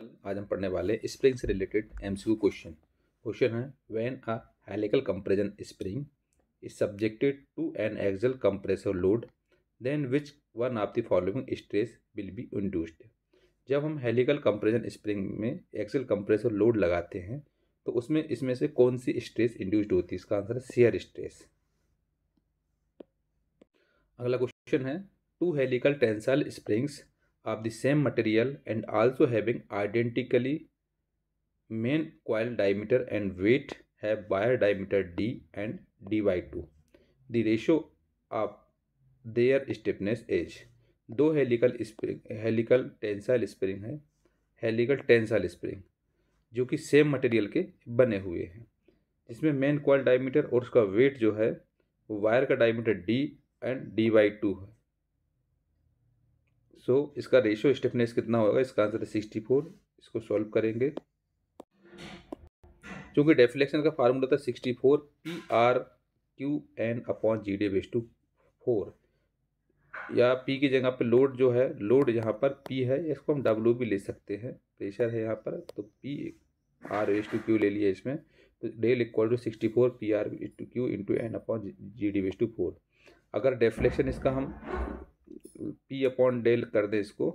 आज हम पढ़ने वाले स्प्रिंग से रिलेटेड एमसीक्यू क्वेश्चन क्वेश्चन है when a helical compression spring is subjected to an axial compressor load then which one of the following stress will be induced जब हम helical compression spring में axial compressor load लगाते हैं तो उसमें, इसमें से कौन सी स्ट्रेस इंड्यूस्ड होती है? इसका आंसर है शेयर स्ट्रेस अगला क्वेश्चन है two helical tensile springs of the same material and also having identically main coil diameter and weight have wire diameter d and d by 2 the ratio of their stiffness is दो helical spring helical tensile spring है helical tensile spring जो कि same material के बने हुए हैं जिसमें main coil diameter और उसका वेट जो है वायर का diameter D and D by two है सो so, इसका रेशियो स्टिफनेस कितना होगा? इसका आंसर है सिक्सटी फोर इसको सॉल्व करेंगे। क्योंकि डेफ्लेक्शन का फार्मूला था sixty four P R Q N upon G D base two four या पी की जगह पे लोड जो है लोड यहाँ पर पी है इसको हम डब्ल्यू भी ले सकते हैं। प्रेशर है यहाँ पर तो P R S two Q ले लिया इसमें। तो del equal to sixty four P R two Q into N upon G D base two four अगर डेफ्लेक्शन इसका हम पी अपॉन डेल कर दें इसको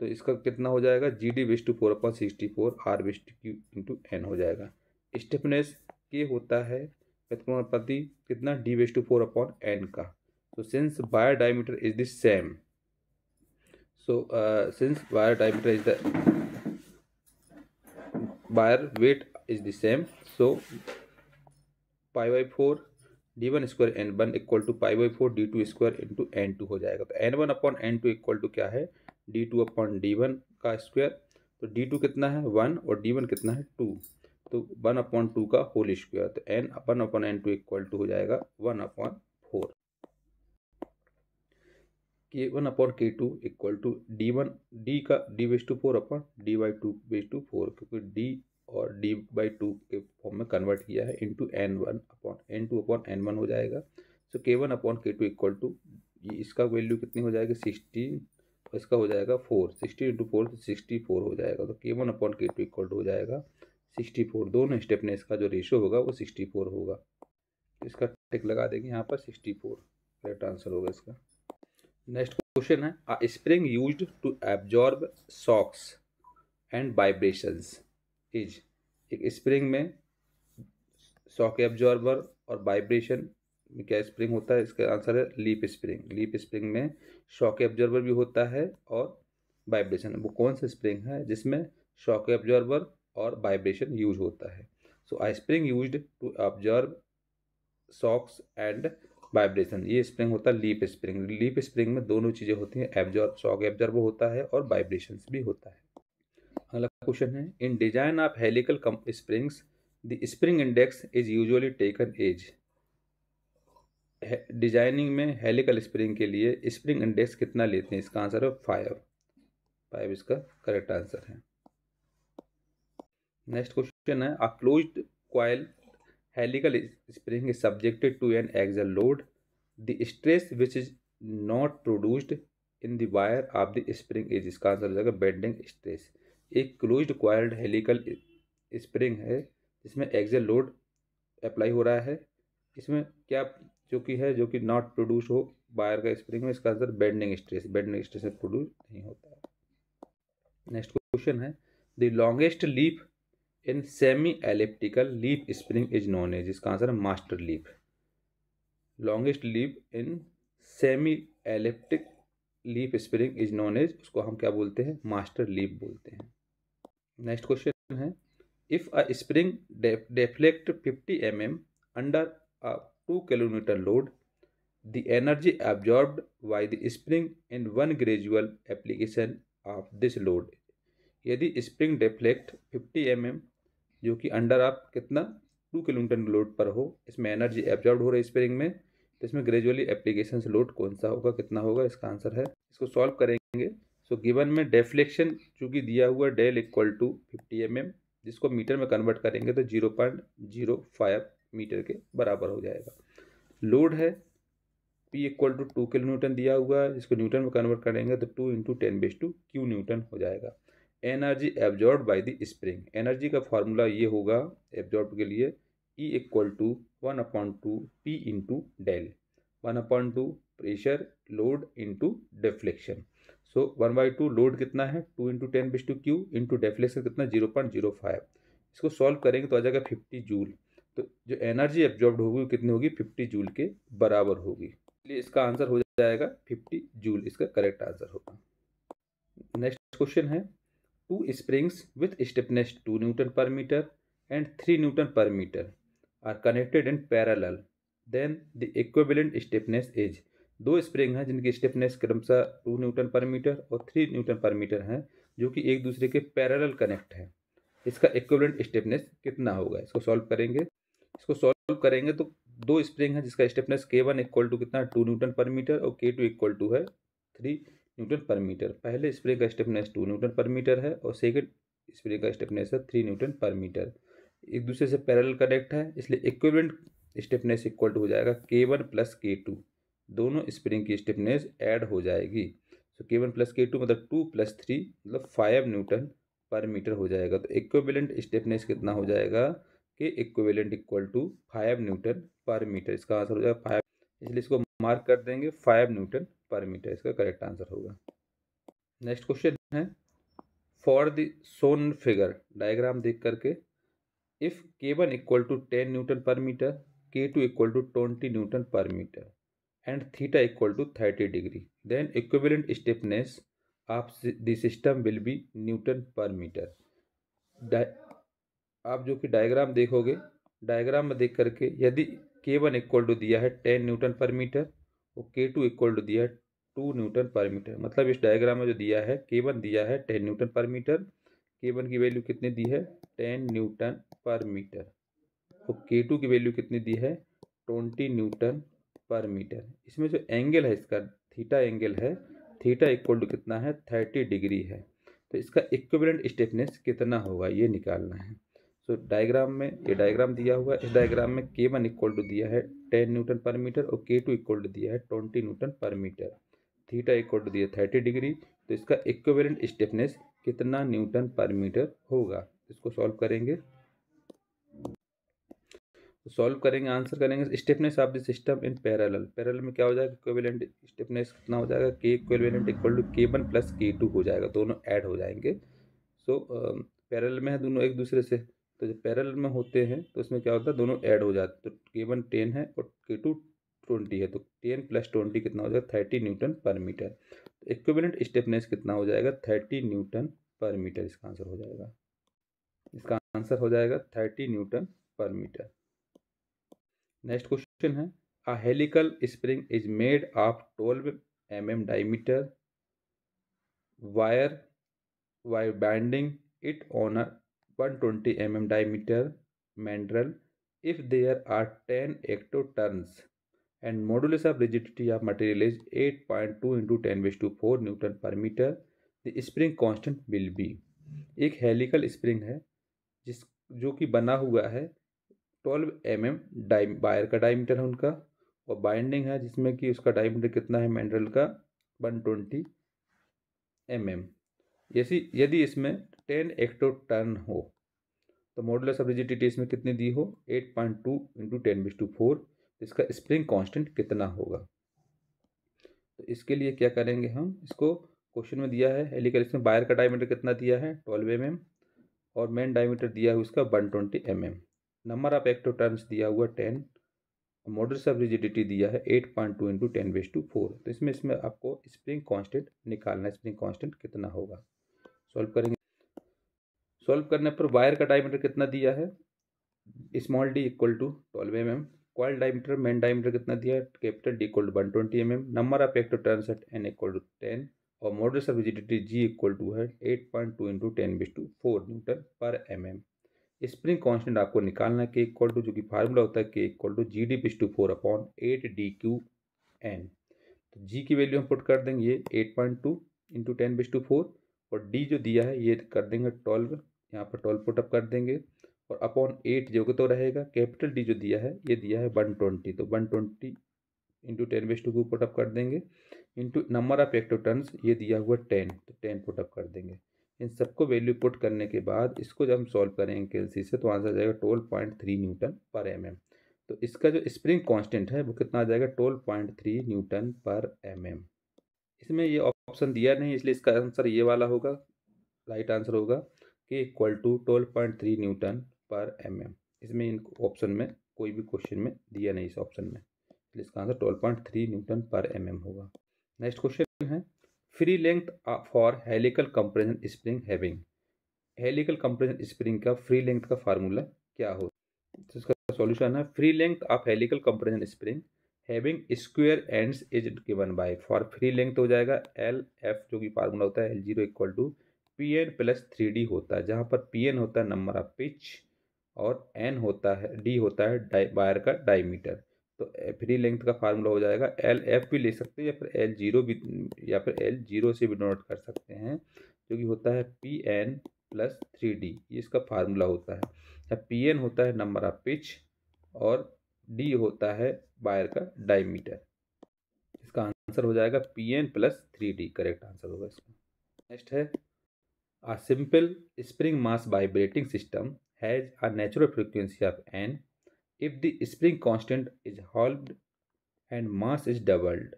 तो इसका कितना हो जाएगा? G D wish two four upon sixty four R wish two Q into N हो जाएगा। स्टिफनेस के होता है प्रति कितना? D wish two four upon N का। तो since wire diameter is the same so since wire diameter is the wire weight is the same so pi by four D one square N one equal to pi by four D two square into N two हो जाएगा। तो N one upon N two equal to क्या है? D two upon D one का square तो D two कितना है? One और डी वन कितना है? टू तो वन अपॉन टू का होल स्क्वायर तो N one upon N two equal to हो जाएगा one upon four K one upon K two equal to D one D का D base two four upon D by two base two four क्योंकि D और D by two के form में convert किया है into N one upon N two upon N one हो जाएगा। So K one upon K two equal to इसका value कितनी हो जाएगी? सिक्सटीन इसका हो जाएगा फोर सिक्सटी इंटू फोर तो सिक्सटी फोर हो जाएगा। तो K one upon K two equal to हो जाएगा सिक्सटी फोर दोनों स्टेप में इसका जो रेशियो होगा, वो सिक्सटी फोर होगा इसका टिक लगा देंगे यहाँ पर सिक्सटी फोर करेक्ट आंसर होगा इसका। नेक्स्ट क्वेश्चन है a spring use to absorb shocks and vibrations is एक स्प्रिंग में सॉक एब्जॉर्बर और वाइब्रेशन में क्या स्प्रिंग होता है? इसका आंसर है लीप स्प्रिंग। लीप स्प्रिंग में शॉक एब्जॉर्बर भी होता है और वाइब्रेशन। वो कौन सा स्प्रिंग है जिसमें शॉक एब्जॉर्बर और वाइब्रेशन यूज़ होता है? So I spring use to observe socks and vibration. ये स्प्रिंग होता है लीप स्प्रिंग। लीप स्प्रिंग में दोनों चीज़ें होती हैं एब्जॉर्ब शॉक एब्जॉर्ब होता है और वाइब्रेशन भी होता है। अगला क्वेश्चन है, in design of helical springs the spring index is usually taken as designing में हेलिकल स्प्रिंग के लिए स्प्रिंग इंडेक्स कितना लेते हैं? इसका आंसर है फाइव फाइव इसका करेक्ट आंसर है। नेक्स्ट क्वेश्चन है a closed coil helical spring is subjected to an axial load the stress which is not produced in the wire of the spring is इसका answer हो जाएगा bending stress एक closed coiled helical spring है जिसमें Excel load apply हो रहा है। इसमें क्या जो कि है, जो कि नॉट प्रोड्यूस हो बायर का स्प्रिंग में, इसका answer bending stress bending stress में प्रोड्यूस नहीं होता है। नेक्स्ट क्वेश्चन है। The longest leaf in semi elliptical leaf spring is known as इसका आंसर है master leaf longest leaf in semi elliptic leaf spring is known as उसको हम क्या बोलते हैं? मास्टर लीप बोलते हैं। नेक्स्ट क्वेश्चन है। If a spring deflect 50 M M under a two kilometre load the energy absorbed by the spring in one gradual application of this load यदि spring deflect 50 M M जो कि under आप कितना? Two kilometre load पर हो, इसमें energy absorb हो रही है स्प्रिंग में तो इसमें ग्रेजुअली एप्लीकेशन लोड कौन सा होगा, कितना होगा, इसका आंसर है। इसको सॉल्व करेंगे। सो गिवन में डेफ्लेक्शन चूँकि दिया हुआ del equal to fifty M M जिसको मीटर में कन्वर्ट करेंगे तो zero point zero five metre के बराबर हो जाएगा। लोड है P equal to two kilo newton दिया हुआ है, जिसको न्यूटन में कन्वर्ट करेंगे तो two into ten base two Q newton हो जाएगा। Energy absorb by the spring energy का फॉर्मूला ये होगा एब्जॉर्ब के लिए E equal to one upon two P into del one upon two pressure load into deflection so one by two load कितना है? Two into ten bis two Q into deflection कितना? Zero point zero five इसको solve करेंगे तो आ जाएगा fifty joule तो जो एनर्जी एब्जॉर्ब होगी कितनी होगी? फिफ्टी जूल के बराबर होगी. इसलिए इसका आंसर हो जाएगा फिफ्टी जूल इसका करेक्ट आंसर होगा. नेक्स्ट क्वेश्चन है. Two springs with stiffness two newton per metre and three newton per metre are connected in parallel then the equivalent stiffness is दो स्प्रिंग हैं जिनकी स्टिफनेस क्रमशः two newton per metre और three newton per metre हैं, जो कि एक दूसरे के पैरेलल कनेक्ट हैं। इसका इक्विवेलेंट स्टिफनेस कितना होगा? इसको सॉल्व करेंगे। इसको सॉल्व करेंगे तो दो स्प्रिंग है जिसका stiffness K one equal to कितना? टू न्यूटन पर मीटर और के टू इक्वल टू है थ्री न्यूटन पर मीटर। पहले स्प्रिंग का stiffness two newton per metre है और सेकेंड स्प्रिंग का स्टिफनेस है थ्री न्यूटन पर मीटर। एक दूसरे से पैरेलल कनेक्ट है, इसलिए इक्विवेलेंट स्टिफनेस इक्वल टू हो जाएगा K one plus K two दोनों स्प्रिंग की स्टिफनेस ऐड हो जाएगी। तो K one plus K two मतलब टू प्लस थ्री मतलब फाइव न्यूटन पर मीटर हो जाएगा। तो इक्विवेलेंट स्टिफनेस कितना हो जाएगा? K equivalent equal to five newton per metre. इसका आंसर हो जाएगा फाइव इसलिए इसको मार्क कर देंगे फाइव न्यूटन पर मीटर। इसका करेक्ट आंसर होगा। नेक्स्ट क्वेश्चन है। For the shown figure diagram देख करके if K one equal to ten newton per metre K two equal to twenty newton per metre. And theta equal to 30 degree. Then equivalent stiffness of the system will be newton per meter. आप जो कि diagram देखोगे diagram में देख करके यदि K one equal to दिया है टेन न्यूटन पर मीटर और के टू इक्वल टू दिया है टू न्यूटन पर मीटर मतलब इस डायग्राम में जो दिया है के वन दिया है ten newton per metre K one की वैल्यू कितनी दी है? टेन न्यूटन पर मीटर और के टू की वैल्यू कितनी दी है? Twenty newton per metre. इसमें जो एंगल है इसका थीटा एंगल है थीटा इक्वल टू कितना है? थर्टी डिग्री है। तो इसका इक्विवेलेंट स्टिफनेस कितना होगा? ये निकालना है। सो so, डायग्राम में ये डायग्राम दिया हुआ है। इस डायग्राम में के वन इक्वल टू दिया है टेन न्यूटन पर मीटर और के टू इक्वल टू दिया है twenty newton per metre theta equal to दिया थर्टी डिग्री तो इसका इक्विवेलेंट स्टिफनेस कितना न्यूटन पर मीटर होगा? इसको सॉल्व करेंगे। तो सॉल्व करेंगे आंसर करेंगे stiffness of the system in parallel parallel में क्या हो जाएगा? इक्विवेलेंट स्टिफनेस कितना हो जाएगा? K equivalent equal to K one plus K two हो जाएगा। दोनों ऐड हो जाएँगे। सो पैरेलल में है दोनों एक दूसरे से। तो जब पैरेलल में होते हैं तो उसमें क्या होता है? दोनों ऐड हो जाते हैं। तो के वन टेन है और के टू ट्वेंटी है। तो टेन प्लस ट्वेंटी कितना हो जाएगा? थर्टी न्यूटन पर मीटर तो इक्विवेलेंट स्टिफनेस कितना हो जाएगा? थर्टी न्यूटन पर मीटर इसका आंसर हो जाएगा। इसका आंसर हो जाएगा thirty newton per metre next question है a helical spring is made of twelve M M diameter wire wire bending it on a one twenty M M diameter mandrel if there are ten active turns and modulus of rigidity of material is eight point two into ten base two four newton per metre the spring constant will be एक helical spring है, जिस, जो कि बना हुआ है twelve M M dia wire का diameter है उनका, और बाइंडिंग है जिसमें कि उसका डायमीटर कितना है मैंड्रल का वन ट्वेंटी एम एम यदि यदि इसमें टेन एक्टो टर्न हो तो मॉडुलस ऑफ़ रिजिडिटी इसमें कितनी दी हो? Eight point two into ten bis two four इसका स्प्रिंग कांस्टेंट कितना होगा? तो इसके लिए क्या करेंगे हम? इसको क्वेश्चन में दिया है हेलिकल इसमें वायर का डायमीटर कितना दिया है? ट्वेल्व एम एम और मेन डायमीटर दिया है उसका one twenty M M number of active terms दिया हुआ टेन मॉडल्स ऑफ़ रिजिडिटी दिया है eight point two into ten base two four तो इसमें इसमें आपको स्प्रिंग कांस्टेंट निकालना है स्प्रिंग कांस्टेंट कितना होगा। सॉल्व करेंगे। सॉल्व करने पर वायर का डायमीटर कितना दिया है? Small D equal to twelve M M equal diameter main diameter कितना दिया है? Capital D equal to one twenty M M number of active turns at N equal to ten और modulus of rigidity G equal to है eight point two into ten base to four newton per M M spring constant आपको निकालना है K equal to जो कि formula होता है K equal to G D piece to four upon eight D cube N तो G की value हम पुट कर देंगे ये eight point two into ten base to four और डी जो दिया है ये कर देंगे ट्वेल्व यहाँ पर ट्वेल्व पुटअप कर देंगे और अपॉन एट जो तो रहेगा कैपिटल डी जो दिया है, ये दिया है वन ट्वेंटी तो one twenty into ten base to को पुटअप कर देंगे into number of active turns ये दिया हुआ टेन तो टेन पुटअप कर देंगे। इन सबको वैल्यू पुट करने के बाद इसको जब हम सॉल्व करेंगे केलसी से तो आंसर आ जाएगा twelve point three newton per M M तो इसका जो स्प्रिंग कांस्टेंट है, वो कितना आ जाएगा twelve point three newton per M M इसमें ये ऑप्शन दिया नहीं, इसलिए इसका आंसर ये वाला होगा राइट आंसर होगा कि equal to twelve point three newton per M M इसमें इन ऑप्शन में कोई भी क्वेश्चन में दिया नहीं इस ऑप्शन में। इसलिए इसका answer twelve point three newton per M M होगा। नेक्स्ट क्वेश्चन है free length for helical compression spring having helical compression spring का फ्री लेंथ का फार्मूला क्या हो? तो इसका सॉल्यूशन है free length of helical compression spring having square ends is given by for free length हो जाएगा एल एफ़ जो कि फार्मूला होता है L zero equal to P N plus three D होता है, जहाँ पर पी एन होता है नंबर ऑफ़ पिच और एन होता है डी होता है वायर का डायमीटर तो फ्री लेंथ का फार्मूला हो जाएगा। एल एफ़ भी ले सकते हैं या फिर एल ज़ीरो भी, या फिर एल ज़ीरो से भी नोट कर सकते हैं, जो कि होता है P N plus three D ये इसका फार्मूला होता है। या पी एन होता है नंबर ऑफ़ पिच और डी होता है वायर का डायमीटर इसका आंसर हो जाएगा P N plus three D correct answer होगा इसका। नेक्स्ट है a simple spring mass vibrating system has a natural frequency of N if the spring constant is halved and mass is doubled,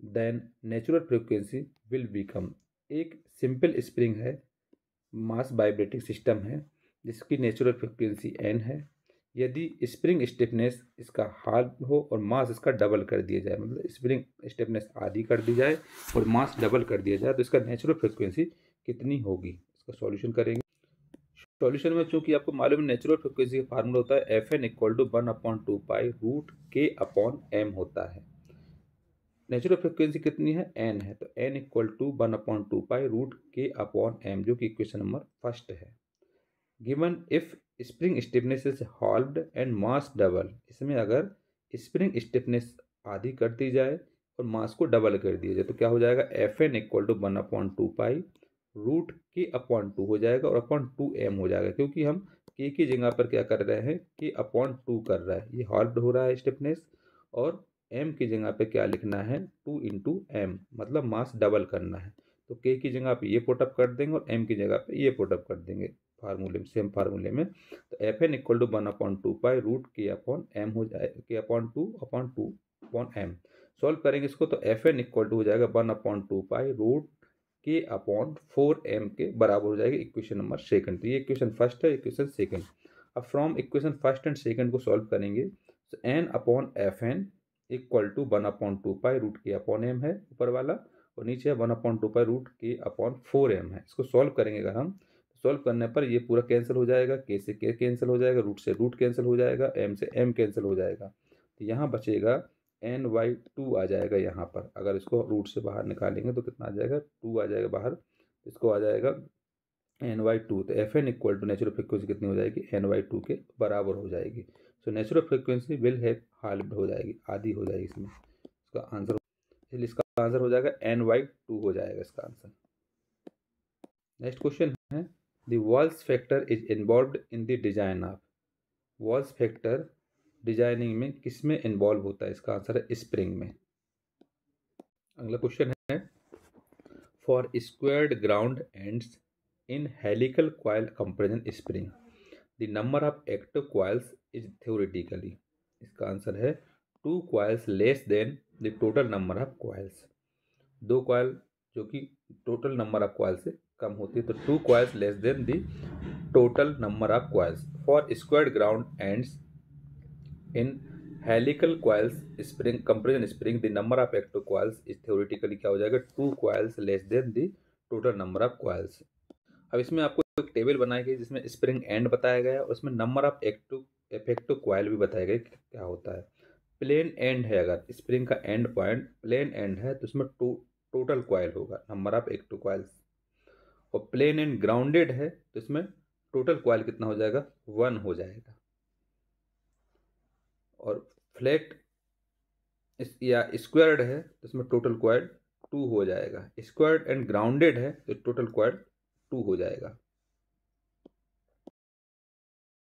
then natural frequency will become. एक simple spring है mass vibrating system है, जिसकी natural frequency N है। यदि spring stiffness इसका हाल हो और मास इसका डबल कर दिया जाए मतलब स्प्रिंग स्टिफनेस आधी कर दी जाए और मास डबल कर दिया जाए तो इसका नेचुरल फ्रिक्वेंसी कितनी होगी? इसका सॉल्यूशन करेंगे। सॉल्यूशन में चूँकि आपको मालूम है नेचुरल फ्रिक्वेंसी का फार्मूला होता है F N equal to one upon two pi root K upon M होता है। नेचुरल फ्रिक्वेंसी कितनी है? एन है। तो N equal to one upon two pi root K upon M जो कि इक्वेशन नंबर फ़र्स्ट है। Given if spring stiffness is halved and mass double इसमें अगर स्प्रिंग स्टिफनेस आधी कर दी जाए और मास को डबल कर दिया जाए तो क्या हो जाएगा? F N equal to one upon two pi root K upon two हो जाएगा और अपॉन टू एम हो जाएगा, क्योंकि हम के की जगह पर क्या कर रहे हैं, के अपॉन टू कर रहा है। ये हॉल्ड हो रहा है स्टिफनेस और एम की जगह पे क्या लिखना है, टू इंटू एम मतलब मास डबल करना है। तो के की जगह पे ये पुटअप कर देंगे और एम की जगह पे ये पुटअप कर देंगे फार्मूले में, सेम फार्मूले में। तो F N equal to one upon two pi root K upon M हो जाए, K upon two upon two upon M. Solve करेंगे इसको तो एफ़ एन इक्वल टू हो जाएगा one upon two pi root K upon four M के बराबर हो जाएगा इक्वेशन नंबर सेकंड तो ये इक्वेशन फ़र्स्ट है इक्वेशन सेकंड अब from equation first and second को सॉल्व करेंगे तो N upon F N equal to one upon two pi root K upon M है ऊपर वाला, और नीचे one upon two pi root K upon four M है। इसको सॉल्व करेंगे अगर हम सॉल्व करने पर ये पूरा कैंसिल हो जाएगा के से के कैंसिल हो जाएगा रूट से रूट कैंसिल हो जाएगा एम से एम कैंसिल हो जाएगा। तो यहाँ बचेगा एन वाई टू आ जाएगा यहाँ पर। अगर इसको रूट से बाहर निकालेंगे तो कितना आ जाएगा? टू आ जाएगा बाहर। इसको आ जाएगा एन वाई टू तो F N equal to natural frequency कितनी हो जाएगी? एन वाई टू के बराबर हो जाएगी। So natural frequency will have halved हो जाएगी, आधी हो जाएगी इसमें। इसका आंसर इसलिए इसका आंसर हो जाएगा एन वाई टू हो जाएगा इसका आंसर नेक्स्ट क्वेश्चन है। The Wahl's factor is involve in the design of Wahl's factor designing में किसमें इन्वॉल्व होता है? इसका आंसर है स्प्रिंग में। अगला क्वेश्चन है। For squared ground ends in helical coil compression spring the number of active coils is theoretically इसका आंसर है two coils less than the total number of coils दो क्वाइल जो कि टोटल नंबर ऑफ़ क्वाइल से कम होती है तो two coils less than the total number of coils for squared ground ends in helical coils spring compression spring the number of active coils is theoretically क्या हो जाएगा? Two coils less than the total number of coils अब इसमें आपको एक table बनाई गई जिसमें स्प्रिंग एंड बताया गया और उसमें number of active effective coil भी बताया गया क्या होता है। प्लेन एंड है अगर स्प्रिंग का एंड पॉइंट प्लेन एंड है तो उसमें टू टोटल क्वाइल होगा नंबर ऑफ़ एक्टिव क्वाइल्स और प्लेन एंड ग्राउंडेड है तो इसमें टोटल क्वाइल कितना हो जाएगा? वन हो जाएगा। और फ्लैट इस या स्क्वायर्ड है तो इसमें टोटल क्वाड टू हो जाएगा। स्क्वायर्ड एंड ग्राउंडेड है तो टोटल क्वाड टू हो जाएगा।